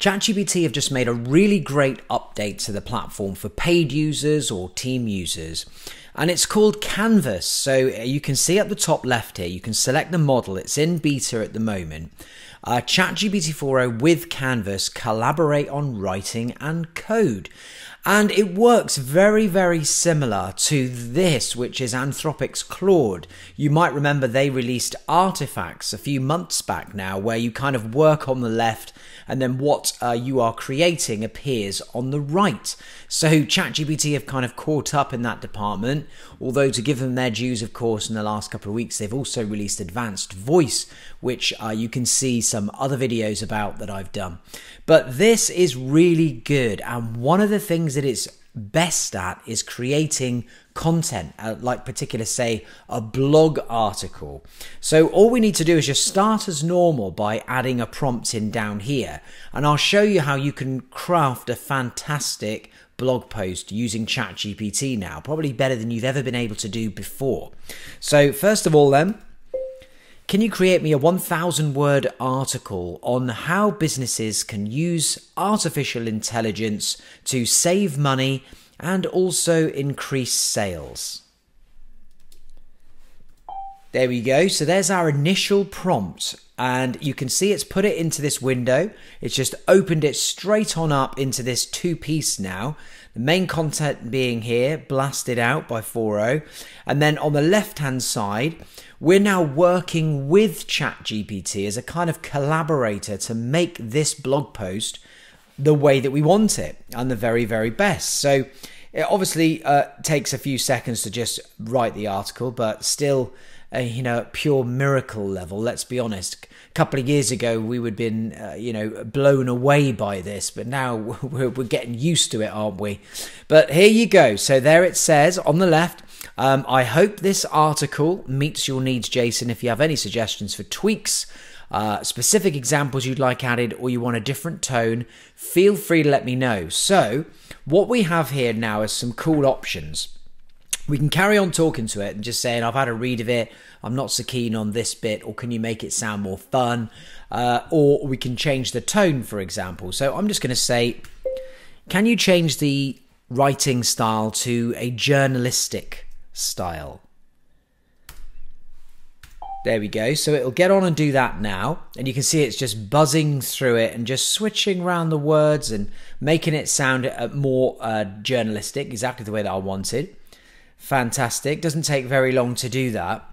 ChatGPT have just made a really great update to the platform for paid users or team users. And it's called Canvas. So uh, you can see at the top left here, you can select the model. It's in beta at the moment. Uh, ChatGPT 4o with Canvas collaborate on writing and code. And it works very, very similar to this, which is Anthropic's Claude. You might remember they released artifacts a few months back now, where you kind of work on the left and then what uh, you are creating appears on the right. So ChatGPT have kind of caught up in that department, although to give them their dues, of course, in the last couple of weeks, they've also released advanced voice, which uh, you can see some other videos about that I've done. But this is really good, and one of the things that it's best at is creating content, uh, like particular, say, a blog article. So all we need to do is just start as normal by adding a prompt in down here, and I'll show you how you can craft a fantastic blog post using ChatGPT now, probably better than you've ever been able to do before. So first of all then, can you create me a 1000 word article on how businesses can use artificial intelligence to save money and also increase sales? There we go. So there's our initial prompt. And you can see it's put it into this window. It's just opened it straight on up into this two piece now. The main content being here, blasted out by 4o. And then on the left hand side, we're now working with ChatGPT as a kind of collaborator to make this blog post the way that we want it and the very, very best. So it obviously uh, takes a few seconds to just write the article, but still, you know, pure miracle level. Let's be honest. A couple of years ago, we would have been, uh, you know, blown away by this, but now we're, we're getting used to it, aren't we? But here you go. So there it says on the left um, I hope this article meets your needs, Jason. If you have any suggestions for tweaks, uh, specific examples you'd like added, or you want a different tone, feel free to let me know. So, what we have here now is some cool options. We can carry on talking to it and just saying, I've had a read of it, I'm not so keen on this bit, or can you make it sound more fun? Uh, or we can change the tone, for example. So, I'm just going to say, can you change the writing style to a journalistic style. There we go. So it'll get on and do that now. And you can see it's just buzzing through it and just switching around the words and making it sound uh, more uh, journalistic, exactly the way that I wanted. Fantastic. Doesn't take very long to do that.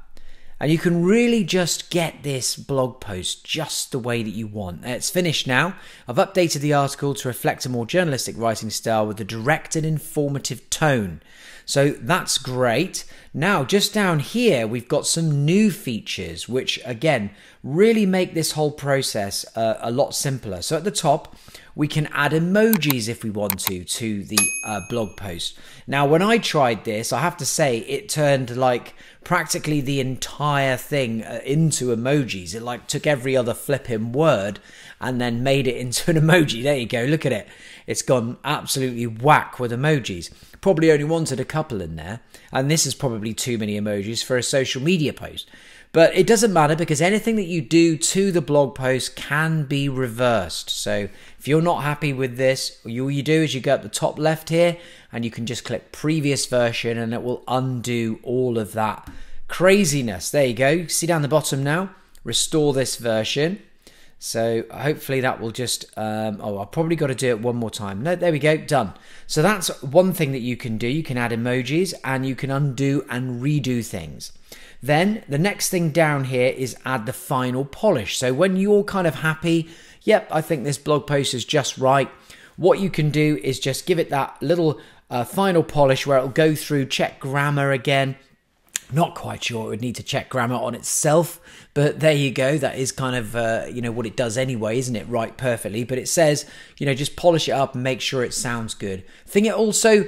And you can really just get this blog post just the way that you want. It's finished now. I've updated the article to reflect a more journalistic writing style with a direct and informative tone. So that's great. Now, just down here, we've got some new features, which again, really make this whole process uh, a lot simpler. So at the top, we can add emojis if we want to to the uh, blog post. Now, when I tried this, I have to say it turned like practically the entire thing uh, into emojis. It like took every other flipping word and then made it into an emoji. There you go. Look at it. It's gone absolutely whack with emojis probably only wanted a couple in there, and this is probably too many emojis for a social media post. But it doesn't matter because anything that you do to the blog post can be reversed. So if you're not happy with this, all you do is you go up the top left here and you can just click previous version and it will undo all of that craziness. There you go. See down the bottom now. Restore this version. So hopefully that will just, um, oh, I've probably got to do it one more time. No, there we go, done. So that's one thing that you can do. You can add emojis and you can undo and redo things. Then the next thing down here is add the final polish. So when you're kind of happy, yep, I think this blog post is just right. What you can do is just give it that little uh, final polish where it'll go through, check grammar again, not quite sure it would need to check grammar on itself, but there you go. That is kind of uh, you know what it does anyway, isn't it? Right, perfectly. But it says you know just polish it up and make sure it sounds good. Thing it also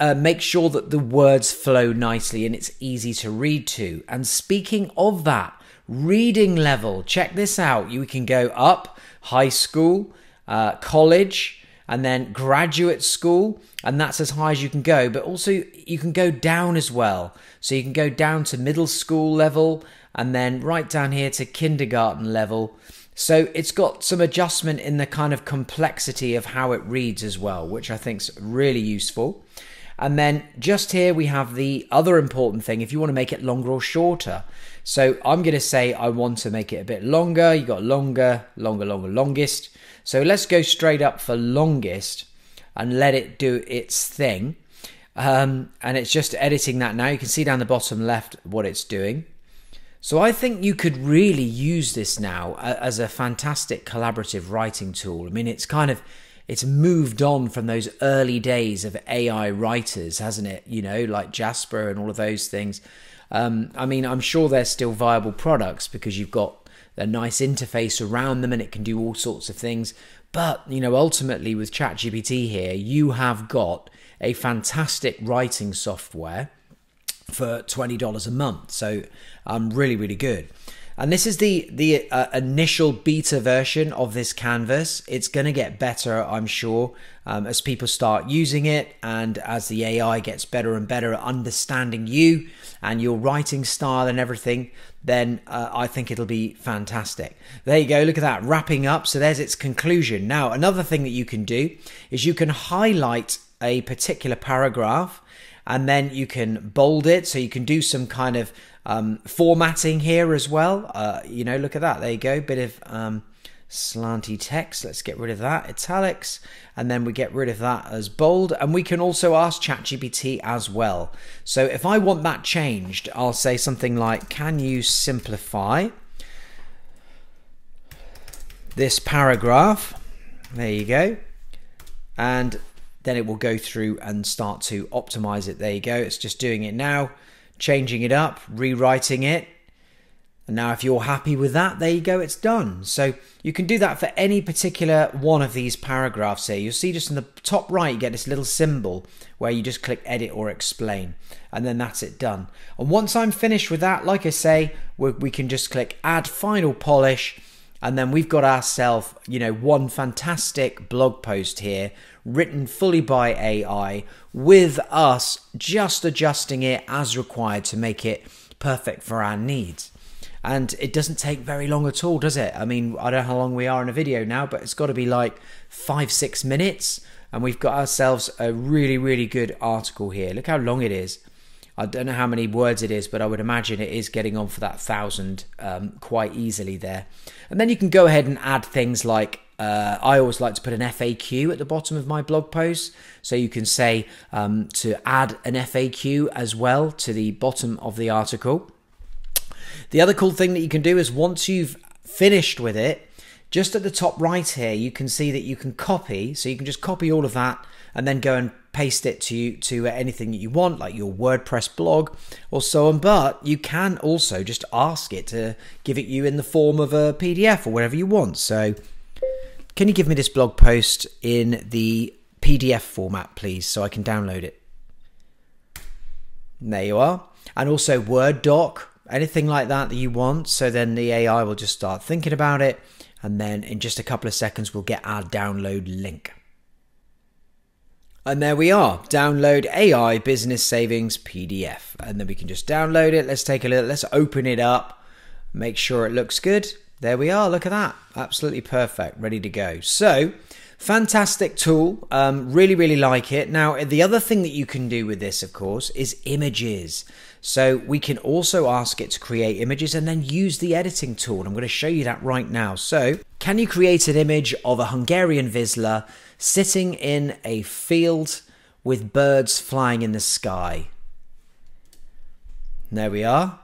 uh, make sure that the words flow nicely and it's easy to read to. And speaking of that, reading level. Check this out. You can go up high school, uh, college and then graduate school, and that's as high as you can go. But also, you can go down as well. So you can go down to middle school level, and then right down here to kindergarten level. So it's got some adjustment in the kind of complexity of how it reads as well, which I think is really useful. And then just here we have the other important thing if you want to make it longer or shorter. So I'm going to say I want to make it a bit longer. You got longer, longer, longer, longest. So let's go straight up for longest and let it do its thing. Um, and it's just editing that now. You can see down the bottom left what it's doing. So I think you could really use this now as a fantastic collaborative writing tool. I mean, it's kind of it's moved on from those early days of AI writers, hasn't it? You know, like Jasper and all of those things. Um, I mean, I'm sure they're still viable products because you've got a nice interface around them and it can do all sorts of things. But, you know, ultimately with ChatGPT here, you have got a fantastic writing software for $20 a month. So, I'm um, really, really good. And this is the the uh, initial beta version of this canvas. It's going to get better, I'm sure, um, as people start using it and as the AI gets better and better at understanding you and your writing style and everything. Then uh, I think it'll be fantastic. There you go. Look at that wrapping up. So there's its conclusion. Now another thing that you can do is you can highlight a particular paragraph and then you can bold it so you can do some kind of um, formatting here as well. Uh, you know, look at that. There you go. Bit of um, slanty text. Let's get rid of that. Italics. And then we get rid of that as bold. And we can also ask ChatGPT as well. So if I want that changed, I'll say something like, can you simplify this paragraph? There you go. And then it will go through and start to optimize it. There you go. It's just doing it now changing it up, rewriting it. And now, if you're happy with that, there you go, it's done. So you can do that for any particular one of these paragraphs here. You'll see just in the top right, you get this little symbol where you just click edit or explain, and then that's it done. And once I'm finished with that, like I say, we can just click add final polish and then we've got ourselves, you know, one fantastic blog post here written fully by AI with us just adjusting it as required to make it perfect for our needs. And it doesn't take very long at all, does it? I mean, I don't know how long we are in a video now, but it's got to be like five, six minutes. And we've got ourselves a really, really good article here. Look how long it is. I don't know how many words it is, but I would imagine it is getting on for that thousand um, quite easily there. And then you can go ahead and add things like uh, I always like to put an FAQ at the bottom of my blog post. So you can say um, to add an FAQ as well to the bottom of the article. The other cool thing that you can do is once you've finished with it, just at the top right here, you can see that you can copy. So you can just copy all of that and then go and paste it to to anything that you want, like your WordPress blog or so on. But you can also just ask it to give it you in the form of a PDF or whatever you want. So, can you give me this blog post in the PDF format, please, so I can download it? And there you are. And also Word doc, anything like that that you want. So then the AI will just start thinking about it. And then in just a couple of seconds, we'll get our download link. And there we are. Download AI Business Savings PDF. And then we can just download it. Let's take a look. Let's open it up. Make sure it looks good. There we are. Look at that. Absolutely perfect. Ready to go. So, fantastic tool. Um, really, really like it. Now, the other thing that you can do with this, of course, is images. So we can also ask it to create images and then use the editing tool. I'm going to show you that right now. So can you create an image of a Hungarian Vizsla sitting in a field with birds flying in the sky? There we are.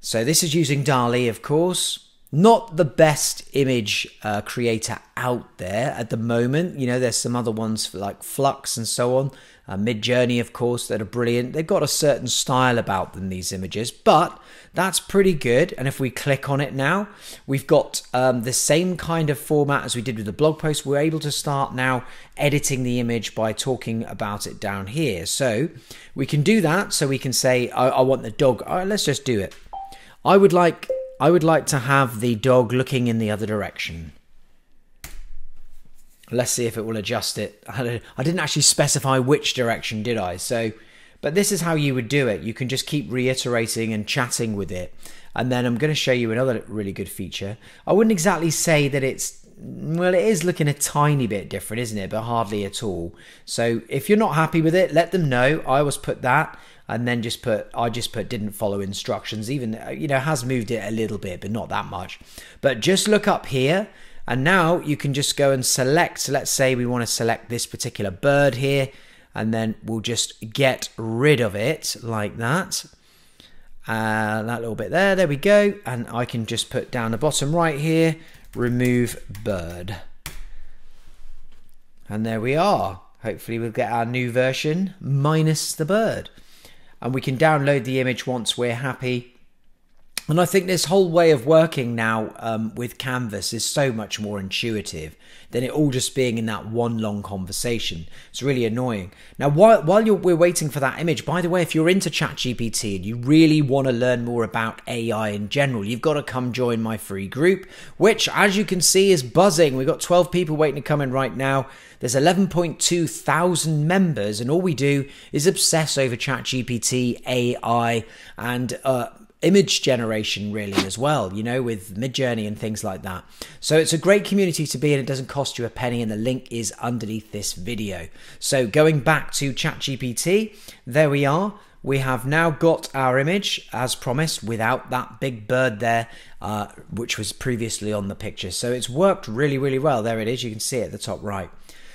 So this is using DALL-E, of course not the best image uh, creator out there at the moment. You know, there's some other ones like Flux and so on, uh, Midjourney, of course, that are brilliant. They've got a certain style about them, these images, but that's pretty good. And if we click on it now, we've got um, the same kind of format as we did with the blog post. We're able to start now editing the image by talking about it down here. So we can do that. So we can say, I, I want the dog. Let's just do it. I would like I would like to have the dog looking in the other direction. Let's see if it will adjust it. I didn't actually specify which direction, did I? So, but this is how you would do it. You can just keep reiterating and chatting with it. And then I'm going to show you another really good feature. I wouldn't exactly say that it's well, it is looking a tiny bit different, isn't it? But hardly at all. So if you're not happy with it, let them know. I always put that and then just put I just put didn't follow instructions. Even you know has moved it a little bit, but not that much. But just look up here, and now you can just go and select. So let's say we want to select this particular bird here, and then we'll just get rid of it like that. Uh, that little bit there, there we go. And I can just put down the bottom right here remove bird. And there we are. Hopefully we'll get our new version minus the bird. And we can download the image once we're happy and I think this whole way of working now um, with Canvas is so much more intuitive than it all just being in that one long conversation. It's really annoying. Now, while, while we're waiting for that image, by the way, if you're into ChatGPT and you really want to learn more about AI in general, you've got to come join my free group, which, as you can see, is buzzing. We've got 12 people waiting to come in right now. There's 11.2 thousand members, and all we do is obsess over ChatGPT, AI, and uh, image generation really as well you know with midjourney and things like that. So it's a great community to be in. It doesn't cost you a penny and the link is underneath this video. So going back to chatgpt there we are. We have now got our image as promised without that big bird there uh, which was previously on the picture. So it's worked really really well. There it is. You can see it at the top right.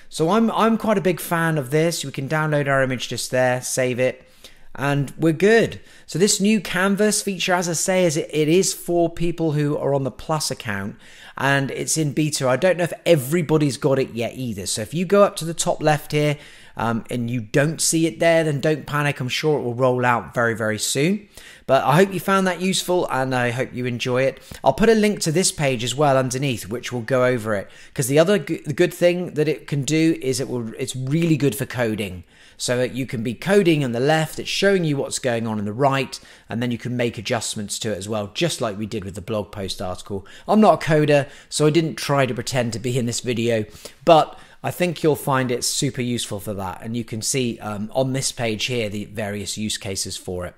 So i'm i'm quite a big fan of this. We can download our image just there save it and we're good. So this new Canvas feature, as I say, is it, it is for people who are on the Plus account and it's in beta. I don't know if everybody's got it yet either. So if you go up to the top left here um, and you don't see it there, then don't panic. I'm sure it will roll out very, very soon. But I hope you found that useful and I hope you enjoy it. I'll put a link to this page as well underneath, which will go over it. Because the other the good thing that it can do is it will it's really good for coding so that you can be coding on the left, it's showing you what's going on in the right, and then you can make adjustments to it as well, just like we did with the blog post article. I'm not a coder, so I didn't try to pretend to be in this video, but I think you'll find it super useful for that, and you can see um, on this page here the various use cases for it.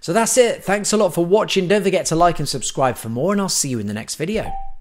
So that's it. Thanks a lot for watching. Don't forget to like and subscribe for more, and I'll see you in the next video.